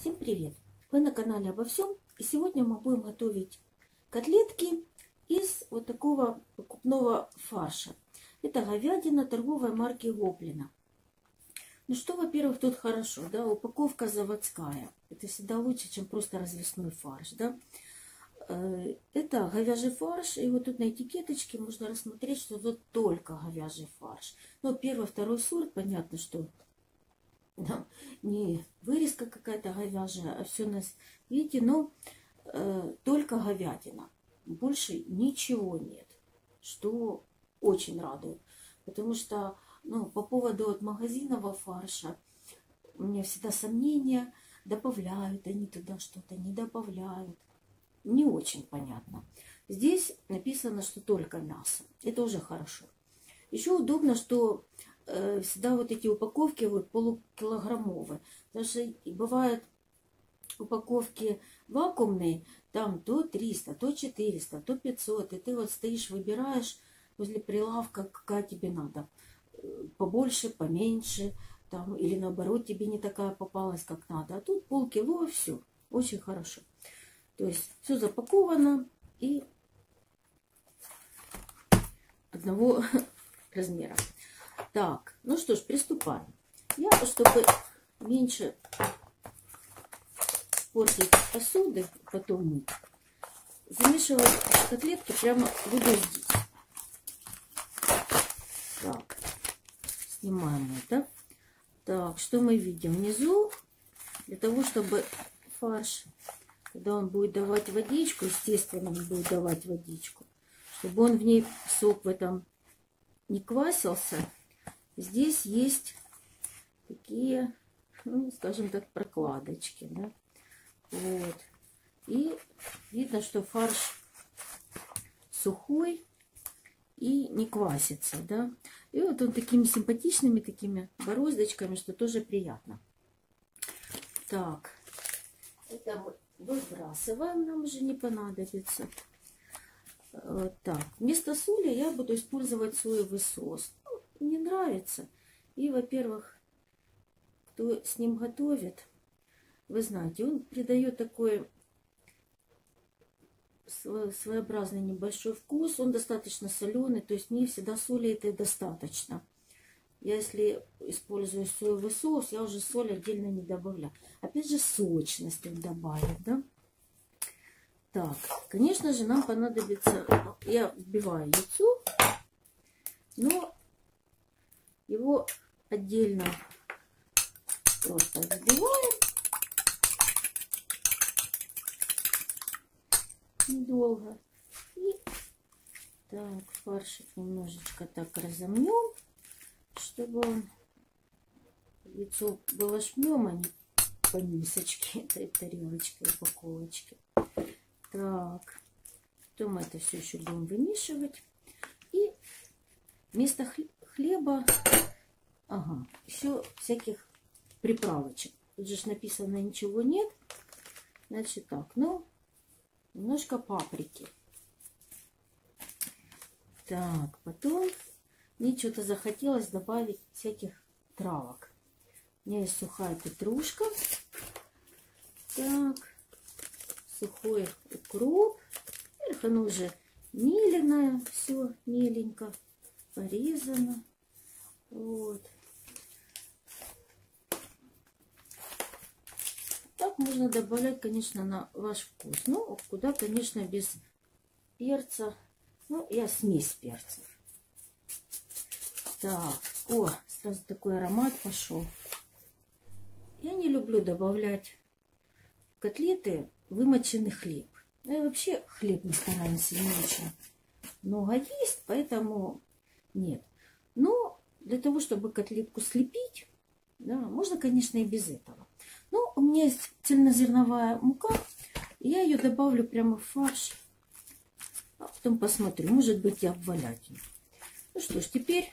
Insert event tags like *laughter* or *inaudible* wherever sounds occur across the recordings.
Всем привет! Вы на канале обо всем. И сегодня мы будем готовить котлетки из вот такого покупного фарша. Это говядина торговой марки Гоблина. Ну что, во-первых, тут хорошо, да, упаковка заводская. Это всегда лучше, чем просто развесной фарш, да. Э, это говяжий фарш, и вот тут на этикеточке можно рассмотреть, что тут только говяжий фарш. Но первый, второй сорт, понятно, что не вырезка какая-то говяжья, а все у нас, видите, ну, э, только говядина. Больше ничего нет, что очень радует. Потому что, ну, по поводу от магазинного фарша, у меня всегда сомнения, добавляют они туда что-то, не добавляют. Не очень понятно. Здесь написано, что только мясо. Это уже хорошо. Еще удобно, что Э, всегда вот эти упаковки вот полукилограммовые. Потому что бывают упаковки вакуумные, там то 300, то 400, то 500. И ты вот стоишь, выбираешь возле прилавка, какая тебе надо. Э, побольше, поменьше, там, или наоборот тебе не такая попалась, как надо. А тут полкило, все, очень хорошо. То есть все запаковано и одного *laughs* размера. Так, ну что ж, приступаем. Я, чтобы меньше портить посуды, потом мыть, замешивать котлетки прямо буду здесь. Так, снимаем это. Так, что мы видим? Внизу, для того, чтобы фарш, когда он будет давать водичку, естественно, он будет давать водичку, чтобы он в ней, сок в этом не квасился, Здесь есть такие, ну, скажем так, прокладочки, да. Вот. И видно, что фарш сухой и не квасится, да. И вот он такими симпатичными такими бороздочками, что тоже приятно. Так, это мы выбрасываем, нам уже не понадобится. Вот так. Вместо соли я буду использовать соевый соус не нравится. И, во-первых, кто с ним готовит, вы знаете, он придает такой своеобразный небольшой вкус. Он достаточно соленый, то есть не всегда соли это достаточно. Я если использую соевый соус, я уже соль отдельно не добавляю. Опять же, сочность он добавит, да? Так, конечно же, нам понадобится... Я вбиваю яйцо, но его отдельно просто взбиваем. Недолго. И так, фаршик немножечко так разомнем, чтобы он яйцо было шмем, а не по мисочке *laughs* этой тарелочки, упаковочки. Так, потом это все еще будем вымешивать. И вместо хлеба Ага, еще всяких приправочек. Тут же написано ничего нет. Значит так, ну, немножко паприки. Так, потом мне что-то захотелось добавить всяких травок. У меня есть сухая петрушка. Так, сухой укроп. Эх, оно уже меленое, все меленько порезано. Вот. Так можно добавлять, конечно, на ваш вкус. Ну, куда, конечно, без перца. Ну, я смесь перцев. Так, о, сразу такой аромат пошел. Я не люблю добавлять в котлеты вымоченный хлеб. Ну, и вообще хлеб мы стараемся не очень много есть, поэтому нет. Но для того, чтобы котлетку слепить, да, можно, конечно, и без этого. Ну, у меня есть цельнозерновая мука. Я ее добавлю прямо в фарш. А потом посмотрю. Может быть, я обвалять ее. Ну что ж, теперь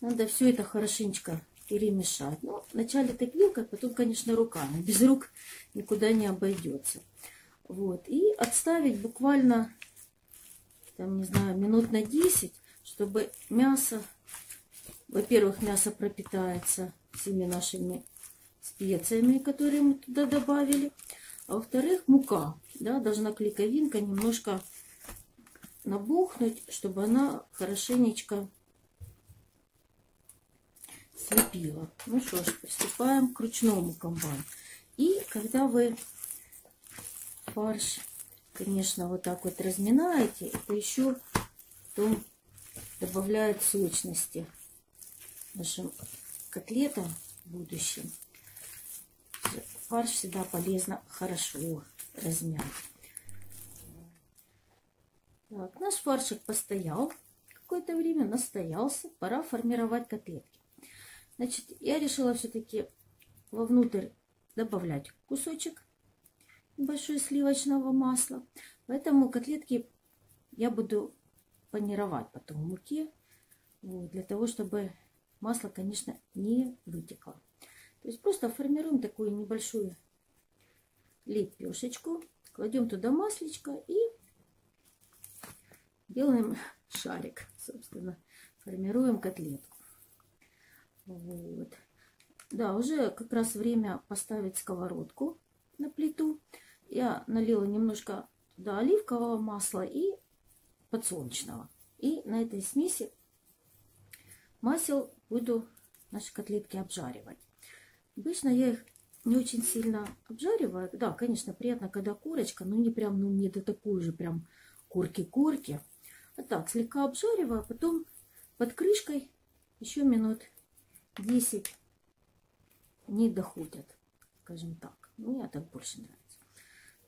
надо все это хорошенечко перемешать. Ну, вначале так вилкой, потом, конечно, руками. Без рук никуда не обойдется. Вот. И отставить буквально, там, не знаю, минут на 10, чтобы мясо, во-первых, мясо пропитается всеми нашими специями, которые мы туда добавили. А во-вторых, мука. Да, должна клейковинка немножко набухнуть, чтобы она хорошенечко слепила. Ну что ж, приступаем к ручному комбайну. И когда вы фарш, конечно, вот так вот разминаете, это еще потом добавляет сочности нашим котлетам в будущем. Фарш всегда полезно хорошо размять. Так, наш фаршик постоял какое-то время, настоялся. Пора формировать котлетки. Значит, я решила все-таки вовнутрь добавлять кусочек небольшой сливочного масла. Поэтому котлетки я буду панировать потом в муке. Вот, для того, чтобы масло, конечно, не вытекло. То есть просто формируем такую небольшую лепешечку. Кладем туда маслечко и делаем шарик, собственно. Формируем котлетку. Вот. Да, уже как раз время поставить сковородку на плиту. Я налила немножко туда оливкового масла и подсолнечного. И на этой смеси масел буду наши котлетки обжаривать. Обычно я их не очень сильно обжариваю. Да, конечно, приятно, когда курочка, но не прям, ну, не до такой же прям курки-курки. А так, слегка обжариваю, а потом под крышкой еще минут 10 не доходят, скажем так. Мне так больше нравится.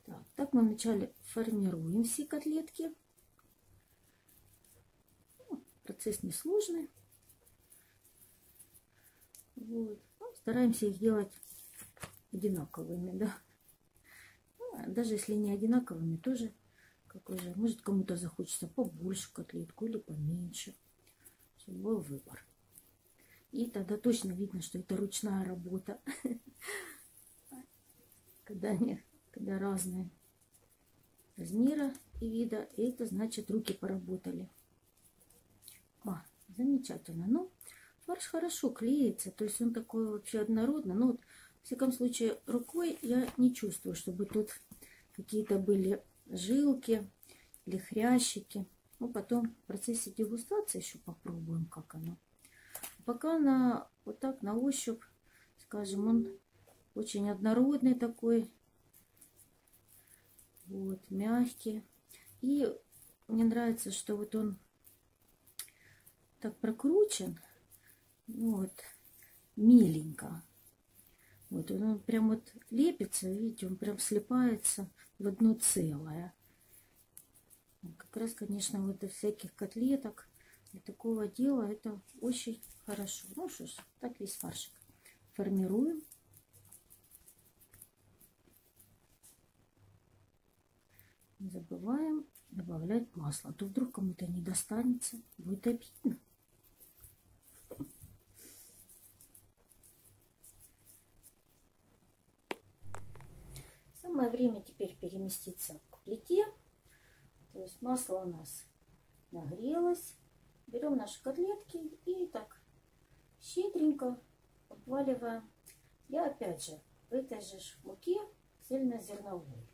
Так, так мы вначале формируем все котлетки. Ну, процесс несложный. Вот. Ну, стараемся их делать одинаковыми, да. Ну, даже если не одинаковыми, тоже какой же. Может, кому-то захочется побольше котлетку или поменьше. Все, был выбор. И тогда точно видно, что это ручная работа. *laughs* Когда они, когда разные размера и вида, это значит руки поработали. А, замечательно. Ну, фарш хорошо клеится, то есть он такой вообще однородный. Но вот, в всяком случае, рукой я не чувствую, чтобы тут какие-то были жилки или хрящики. Ну, потом в процессе дегустации еще попробуем, как оно. Пока на вот так на ощупь, скажем, он очень однородный такой, вот, мягкий. И мне нравится, что вот он так прокручен, вот, миленько. Вот он, прям вот лепится, видите, он прям слипается в одно целое. Как раз, конечно, вот до всяких котлеток, для такого дела это очень хорошо. Ну что ж, так весь фаршик формируем. Не забываем добавлять масло. А то вдруг кому-то не достанется. Будет обидно. Самое время теперь переместиться к плите. То есть масло у нас нагрелось. Берем наши котлетки и так щедренько обваливаем. Я опять же в этой же муке цельнозерновой.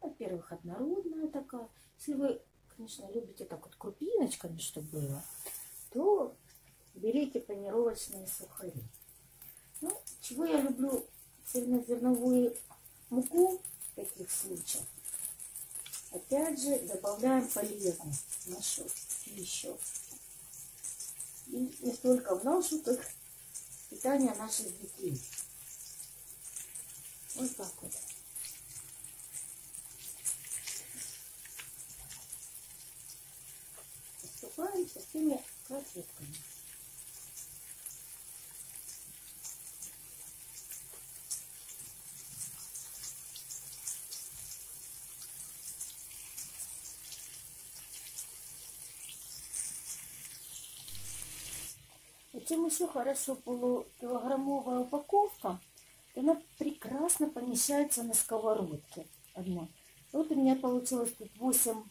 Во-первых, однородная такая. Если вы, конечно, любите так вот крупиночками, чтобы было, то берите панировочные сухари. Ну, чего я люблю цельнозерновую муку в таких случаях? Опять же, добавляем полезность в нашу пищу. И не столько в нашу, как питание наших детей. Вот так вот. Поступаем со всеми котлетками. Чем еще хорошо полукилограммовая упаковка, она прекрасно помещается на сковородке одна. Вот у меня получилось тут 8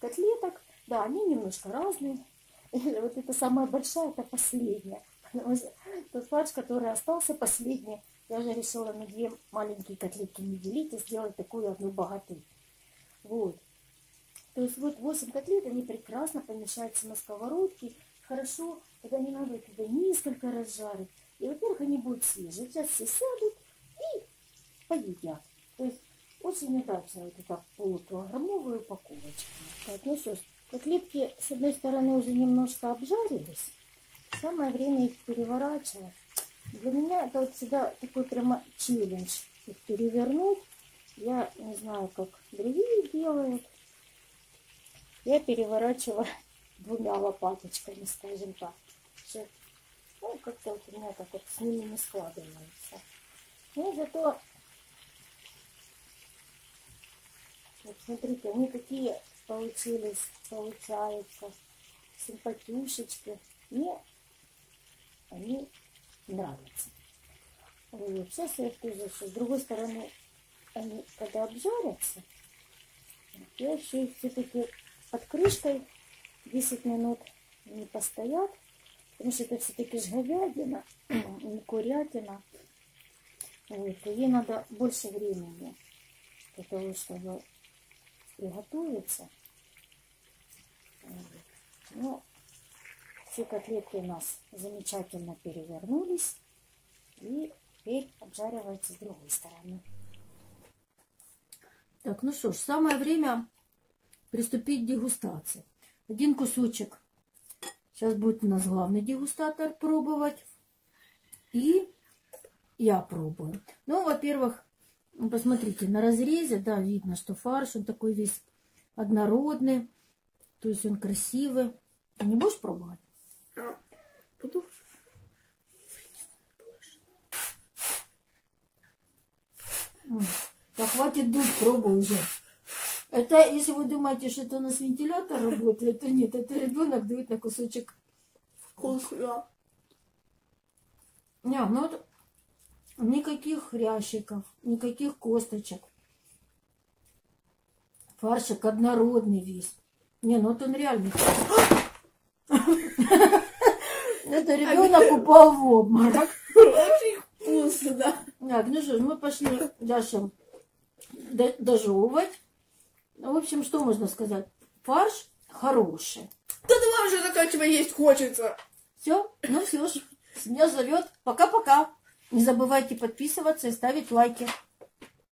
котлеток. Да, они немножко разные. *laughs* Вот это самая большая, это последняя. *laughs* Потому что тот фарш, который остался последний, я же решила на две маленькие котлетки не делить, а сделать такую одну богатырь. Вот. То есть вот 8 котлет, они прекрасно помещаются на сковородке. Хорошо, когда не надо туда несколько раз жарить. И, во-первых, они будут свежие. Сейчас все сядут и поедят. То есть очень удачно вот эта полукилограммовая упаковочка. Так, ну что ж, котлетки с одной стороны уже немножко обжарились. Самое время их переворачивать. Для меня это вот всегда такой прямо челлендж. Их перевернуть. Я не знаю, как другие делают. Я переворачиваю *laughs* двумя лопаточками, скажем так. Что, ну, как-то вот у меня так вот с ними не складывается. Ну, зато, вот смотрите, они какие получились, получаются, симпатюшечки. Мне они нравятся. Вот. Сейчас я что с другой стороны, они когда обжарятся, я еще их все-таки под крышкой 10 минут не постоят, потому что это все-таки ж говядина, не курятина. Вот. Ей надо больше времени для того, чтобы приготовиться. Вот. Ну, все котлетки у нас замечательно перевернулись. И теперь обжариваются с другой стороны. Так, ну что ж, самое время приступить к дегустации. Один кусочек. Сейчас будет у нас главный дегустатор пробовать. И я пробую. Ну, во-первых, посмотрите, на разрезе, да, видно, что фарш, он такой весь однородный. То есть он красивый. Ты не будешь пробовать? Буду. Да хватит дуть, пробуй уже. Это, если вы думаете, что это у нас вентилятор работает, то нет, это ребенок дует на кусочек Вкусно. Не, ну вот никаких хрящиков, никаких косточек. Фаршик однородный весь. Не, ну вот он реально. Это ребенок упал в обморок. Очень вкусно, да. Так, ну что ж, мы пошли дальше до- дожевывать. Ну, в общем, что можно сказать? Фарш хороший. Да давай уже заканчивай, есть хочется. Все, ну все ж, меня зовет. Пока-пока. Не забывайте подписываться и ставить лайки.